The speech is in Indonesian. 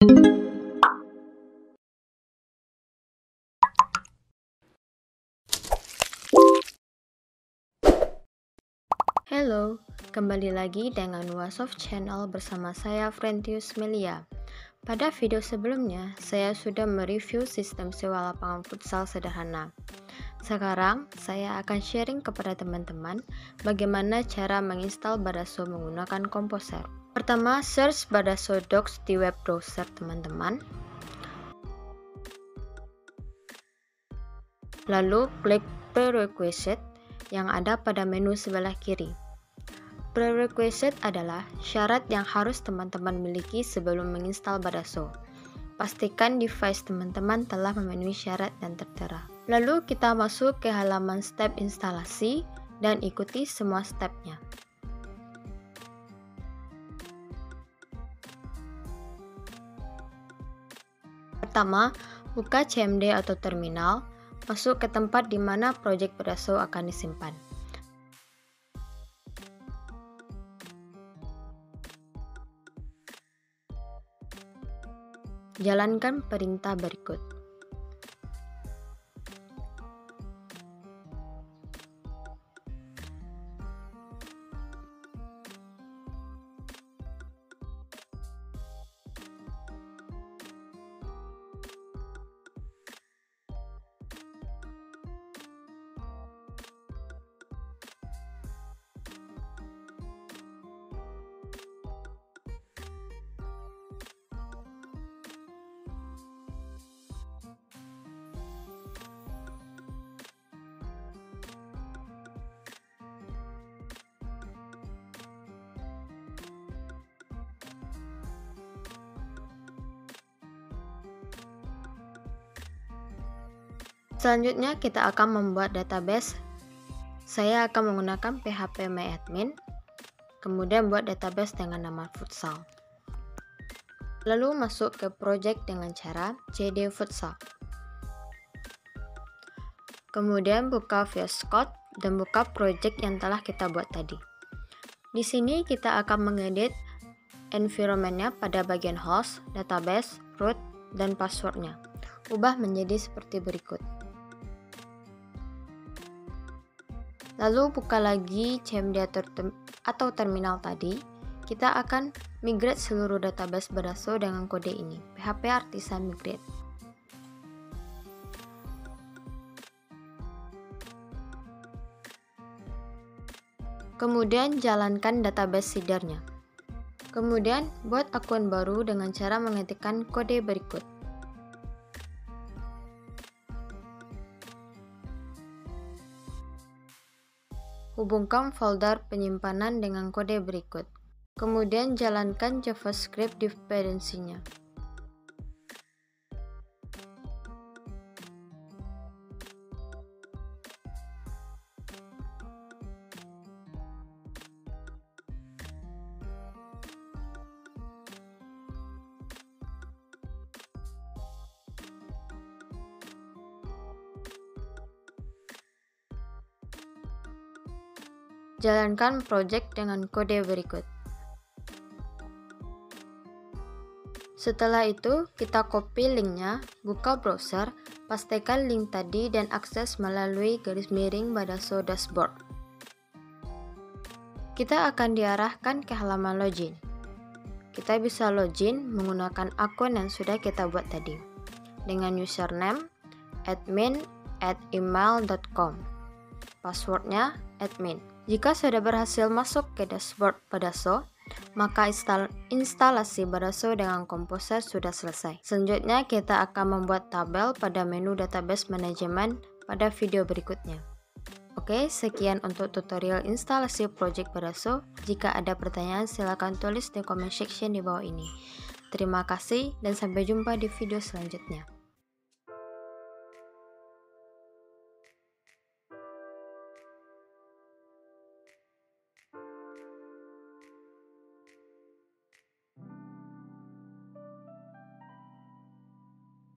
Halo, kembali lagi dengan Wasoft Channel bersama saya Frentius Melia. Pada video sebelumnya, saya sudah mereview sistem sewa lapangan futsal sederhana. Sekarang, saya akan sharing kepada teman-teman bagaimana cara menginstal Badaso menggunakan Composer. Pertama, search Badaso Docs di web browser teman-teman. Lalu klik Prerequisite yang ada pada menu sebelah kiri. Prerequisite adalah syarat yang harus teman-teman miliki sebelum menginstal Badaso. Pastikan device teman-teman telah memenuhi syarat dan tertera. Lalu kita masuk ke halaman step instalasi dan ikuti semua stepnya. Pertama, buka CMD atau terminal, masuk ke tempat di mana proyek Badaso akan disimpan. Jalankan perintah berikut. Selanjutnya kita akan membuat database. Saya akan menggunakan PHP MyAdmin, kemudian buat database dengan nama futsal. Lalu masuk ke project dengan cara cd futsal. Kemudian buka VS Code dan buka project yang telah kita buat tadi. Di sini kita akan mengedit environmentnya pada bagian host, database, root, dan passwordnya. Ubah menjadi seperti berikut. Lalu buka lagi CMD atau terminal tadi. Kita akan migrate seluruh database Badaso dengan kode ini, PHP Artisan Migrate. Kemudian jalankan database seedernya. Kemudian buat akun baru dengan cara mengetikkan kode berikut. Hubungkan folder penyimpanan dengan kode berikut. Kemudian jalankan JavaScript dependency-nya. Jalankan project dengan kode berikut. Setelah itu, kita copy linknya, buka browser, pastikan link tadi dan akses melalui garis miring Badaso dashboard. Kita akan diarahkan ke halaman login. Kita bisa login menggunakan akun yang sudah kita buat tadi dengan username admin at email.com passwordnya admin jika sudah berhasil masuk ke dashboard Badaso, maka instal instalasi Badaso dengan Composer sudah selesai. Selanjutnya kita akan membuat tabel pada menu database manajemen pada video berikutnya. Oke, sekian untuk tutorial instalasi project Badaso. Jika ada pertanyaan silahkan tulis di comment section di bawah ini. Terima kasih dan sampai jumpa di video selanjutnya.